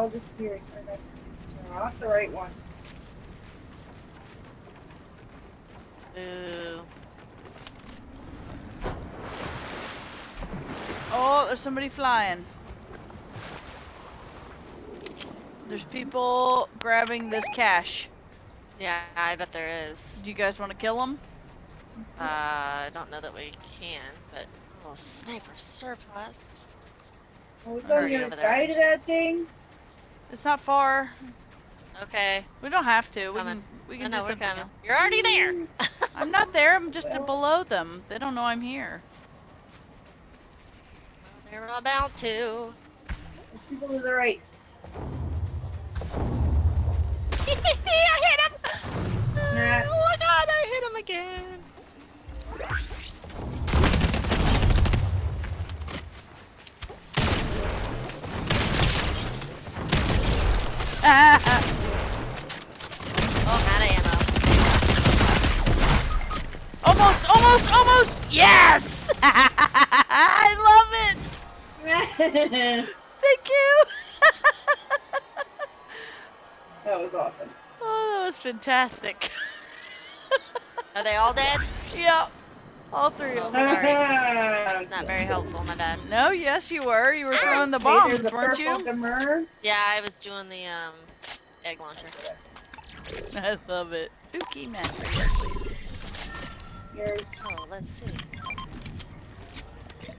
they're all disappearing. They're not the right ones. Ooh. Oh, there's somebody flying. There's people grabbing this cash. Yeah, I bet there is. Do you guys want to kill them? Uh, I don't know that we can, but oh, sniper surplus. Oh, it's I'm on already the over other side of that thing. It's not far. Okay. We don't have to. We Coming. can. We No, can no, do we're coming. else. You're already there. Hmm. I'm not there. I'm just Well- below them. They don't know I'm here. They're about to. People to the right. Almost, almost, almost. Yes! I love it. Thank you. that was awesome. oh, that was fantastic. Are they all dead? yep. All three of them. Sorry. That's not very helpful, my bad. No, yes, you were. You were throwing the bombs, there's a weren't purple you? demur. Yeah, I was doing the um egg launcher. I love it. Ooh, key man. please. Here's. Oh, let's see.